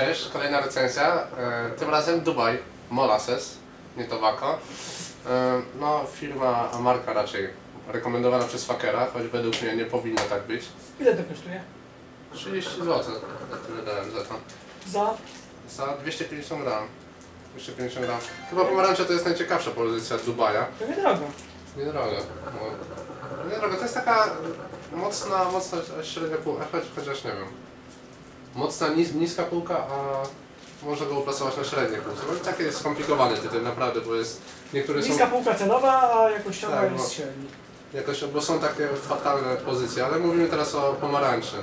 Cześć, kolejna recenzja. E, Tym razem Dubaj, Molasses, nie Tobacco. E, No, firma, a marka raczej rekomendowana przez fakera, choć według mnie nie powinno tak być. Ile to kosztuje? 30 zł tyle dałem za to. Za? Za 250 gram. 250 gram. Chyba pomarańcza to jest najciekawsza pozycja Dubaja. To niedrogo. Niedrogo. No. Niedrogo, to jest taka mocna, mocna średnia choć, chociaż nie wiem. Mocna, nis, niska półka, a można go uplasować na średniej półce. No, takie jest skomplikowane tytuł, naprawdę, bo jest... Niektóre są Niska półka cenowa, a jakościowa Tak, jest bo- średni. jakoś, bo są takie fatalne pozycje, ale mówimy teraz o pomarańczy.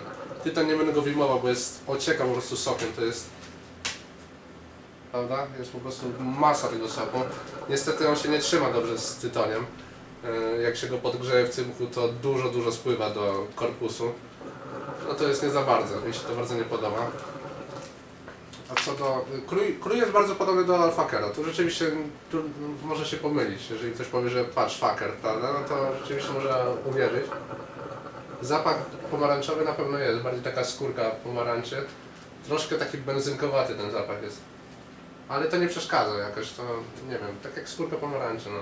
Tytoń nie będę go wyjmował, bo jest, ocieka po prostu sokiem, to jest... Prawda? Jest po prostu masa tego soku. Niestety on się nie trzyma dobrze z tytoniem. E, Jak się go podgrzeje w cymku, to dużo, dużo spływa do korpusu. No to jest nie za bardzo, mi się to bardzo nie podoba. A co do... Krój, krój jest bardzo podobny do Alfakera. Tu rzeczywiście tu może się pomylić. Jeżeli ktoś powie, że patrz, faker, prawda? No to rzeczywiście można uwierzyć. Zapach pomarańczowy na pewno jest, bardziej taka skórka pomarańczy. Troszkę taki benzynkowaty ten zapach jest. Ale to nie przeszkadza jakoś, to nie wiem, tak jak skórka pomarańczy, no.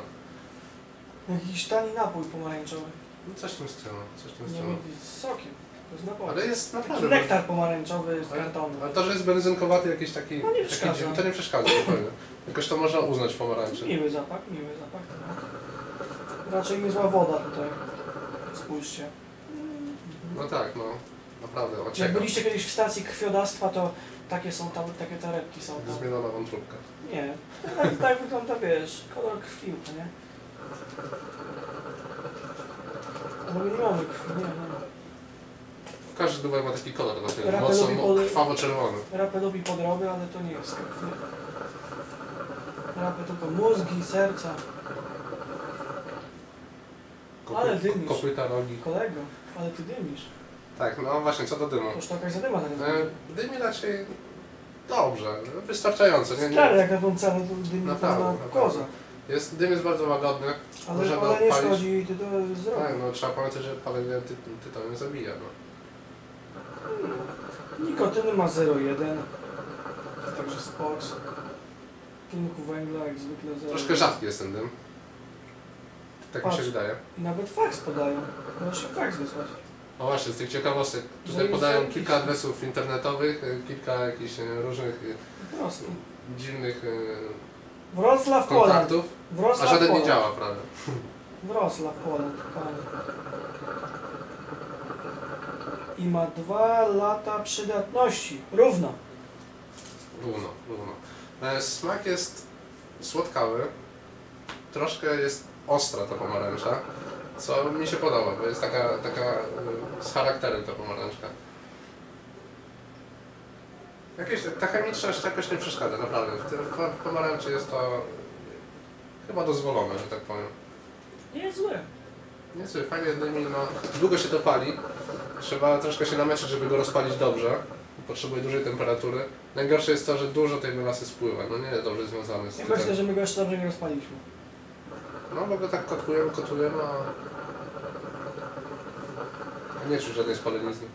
Jakiś tani napój pomarańczowy. no coś w tym stylu, coś w tym Nie stylu. wiem, z sokiem. To jest napój. Ale jest Taki naprawdę... nektar pomarańczowy z Ale- kartonu. Ale to, że jest benzynkowaty jakiś taki, No nie taki przeszkadza. dziwny, to nie przeszkadza zupełnie. Jakoś to można uznać pomarańczy. Miły zapach, miły zapach. Raczej niezła woda tutaj. Spójrzcie. No tak, no. Naprawdę, Jak ocieka. byliście kiedyś w stacji krwiodawstwa, to takie są tam, takie torebki są tam. Zmieniona wątróbka. Nie. Tak, tak wygląda, wiesz, kolor krwi, no nie? No my nie mamy krwi, nie, nie. Każdy Dubaj ma taki kolor właśnie, mocno pole- krwawo-czerwony. Rapy lubi podroby, ale to nie jest krwi. Rapy tylko mózgi, serca. Ale dymisz. kopyta, nogi. Kolego, ale ty dymisz. Tak, no właśnie, co do dymu. To jakaś zadyma tak E, dymi raczej dobrze, wystarczająco. Nie, Stary, nie. jak na tą cenę to dymi to Naprawdę, na naprawdę. koza. Jest, dym jest bardzo łagodny. Ale, ale nie odpalić. szkodzi, ty to zdrowie. Tak, no trzeba pamiętać, że palenie ty, tytoniu zabija. No. Nikotyny ma 0,1. Także spoks. Tlenku węgla jak zwykle 0. Troszkę rzadki jest ten dym. Tak mi się Patrz. wydaje. I nawet faks podają. Możesz im faks wysłać. O właśnie, z tych ciekawostek. Tutaj podają kilka adresów internetowych, e, kilka jakichś e, różnych e, Prosto. dziwnych Wrocław, Poland. kontaktów, a Wrocław, żaden nie Poland. działa, prawda? Wrocław, Poland. panie. I ma dwa lata przydatności. Równo. Równo, równo. E, Smak jest słodkawy, troszkę jest ostra ta pomarańcza, co mi się podoba, bo jest taka, taka e, z charakterem ta pomarańczka. Jakieś, ta chemiczność jakoś nie przeszkadza, naprawdę. W, tym, w pomarańczy jest to chyba dozwolone, że tak powiem. Nie jest złe. Nie słuchaj, fajnie no długo się to pali. Trzeba troszkę się namęczyć, żeby go rozpalić dobrze. Potrzebuje dużej temperatury. Najgorsze jest to, że dużo tej melasy spływa. No nie dobrze związane z Ja tym. myślę, że my go jeszcze dobrze nie rozpaliśmy. No bo go tak kotujemy, kotujemy, a... nie czuć żadnej spalenizny.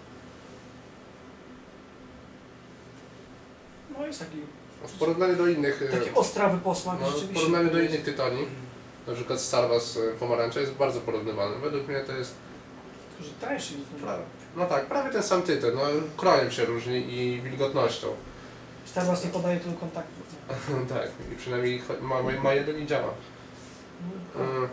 No jest taki, W porównaniu do innych... e, taki ostrawy posmak No, w porównaniu do innych tytoni, na przykład Starwas e, pomarańcza jest bardzo porównywalny. Według mnie to jest Że tańszy jest. prawie, no tak, prawie ten sam tytoń, no krojem się różni i wilgotnością. Starbucks nie podaje tylu kontaktów. tak, i przynajmniej ma, ma- ma jeden i działa. No, Mm.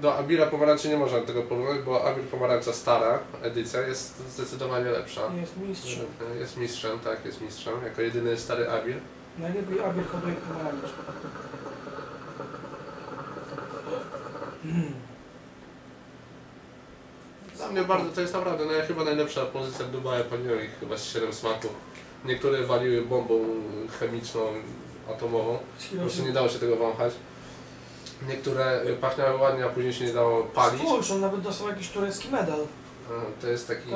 Do Abira pomarańczy nie można tego porównać, bo Abir pomarańcza stara edycja jest zdecydowanie lepsza. Jest mistrzem. Jest mistrzem, tak, jest mistrzem, jako jedyny stary Abir. Najlepiej Abir hoduje pomarańcz. Dla mnie bardzo, to jest naprawdę no, chyba najlepsza pozycja Dubaja, paliłem ich chyba z 7 smaków. Niektóre waliły bombą chemiczną, atomową, po prostu nie dało się tego wąchać. Niektóre pachniały ładnie, a później się nie dało palić. Spójrz, on nawet dostał jakiś turecki medal. To jest taki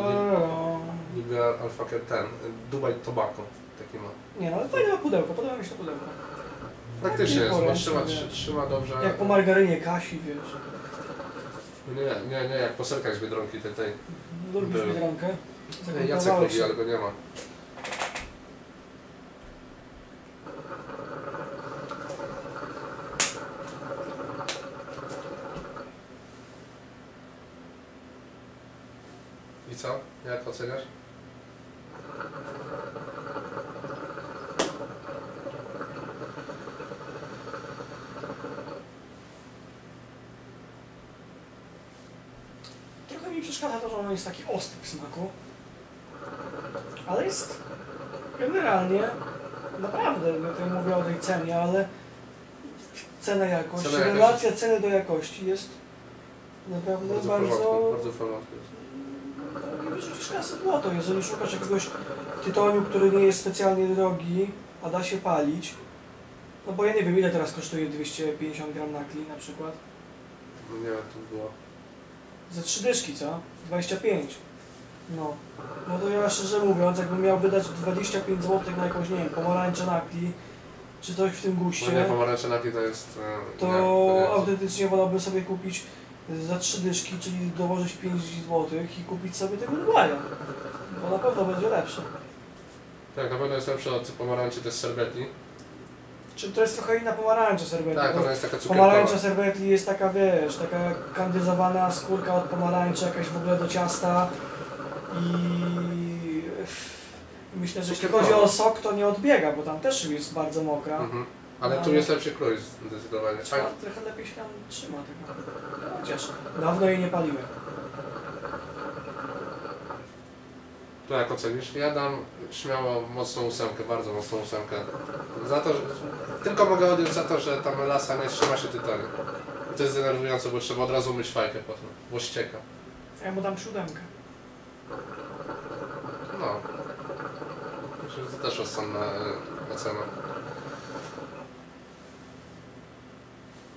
niby Alpha Cat ten, Dubai Tobacco, taki ma. Nie no, ale fajne ma pudełko, podoba mi się to pudełko. Faktycznie jest, bo trzyma, trzy- trzyma dobrze. Jak po margarynie Kasi, wiesz. Nie, nie, nie, jak po serkach z Biedronki tej, tej. Lubisz Był. Biedronkę? Jacek się. ale go nie ma. I co? Jak oceniasz? Trochę mi przeszkadza to, że on jest taki ostry w smaku. Ale jest generalnie, naprawdę, no to mówię o tej cenie, ale cena jakość, Cena jakość relacja ceny do jakości jest naprawdę Bardzo, bardzo, porządku. Bardzo nie wyrzucisz kasy w błoto. Jeżeli szukasz jakiegoś tytoniu, który nie jest specjalnie drogi, a da się palić, no bo ja nie wiem ile teraz kosztuje 250 gram nakli na przykład. No Nie, to było. Za trzy dyszki, co? 25. No. No to ja szczerze mówiąc, jakbym miał wydać 25 zł na jakąś, nie wiem, pomarańczę nakli, czy coś w tym No nie, guście, pomarańcze naki to jest... e, to nie, to nie. autentycznie wolałbym sobie kupić za trzy dyszki, czyli dołożyć 5 zł i kupić sobie tego Dublaja. Bo na pewno będzie lepsze. Tak, na pewno jest lepsze od pomarańczy też serbetli. Czy to jest trochę inna pomarańcza serwetki? Tak, ona jest taka cukierkowa. Pomarańcza serwetli jest taka, wiesz, taka kandyzowana skórka od pomarańczy, jakaś w ogóle do ciasta i myślę, że jeśli chodzi o sok, to nie odbiega, bo tam też jest bardzo mokra. Mhm. Ale tu Ale- jest lepszy krój zdecydowanie. Trzeba, Fajnie. trochę lepiej się tam trzyma tego. Chociaż dawno jej nie paliłem. To jak ocenisz? Ja dam śmiało mocną ósemkę, bardzo mocną ósemkę. Za to, że... Tylko mogę odjąć za to, że ta melasa nie trzyma się tytoniu. I to jest denerwujące, bo trzeba od razu myć fajkę potem, bo ścieka. A ja mu dam siódemkę. No. Myślę, że to też rozsądna e, ocena.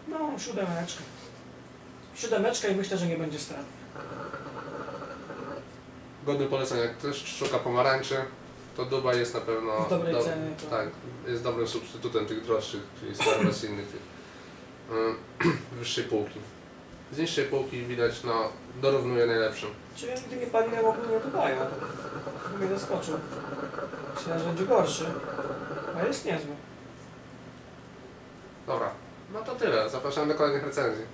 No, siódemeczkę. Siódemeczka i myślę, że nie będzie strat. Godny polecenia, jak ktoś szuka pomarańczy, to Dubaj jest na pewno... W dobrej do- cenie to- Tak, jest dobrym substytutem tych droższych, czyli innych tych y, wyższej półki. Z niższej półki widać, no, dorównuje najlepszym. Czy ja nigdy nie paliłem ogólnie Dubaja. Mnie zaskoczył. Myślałem, że będzie gorszy. A jest niezły. Dobra, no to tyle. Zapraszam do kolejnych recenzji.